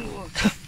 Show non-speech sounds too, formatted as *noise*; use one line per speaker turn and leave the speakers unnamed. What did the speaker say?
我。靠 *laughs*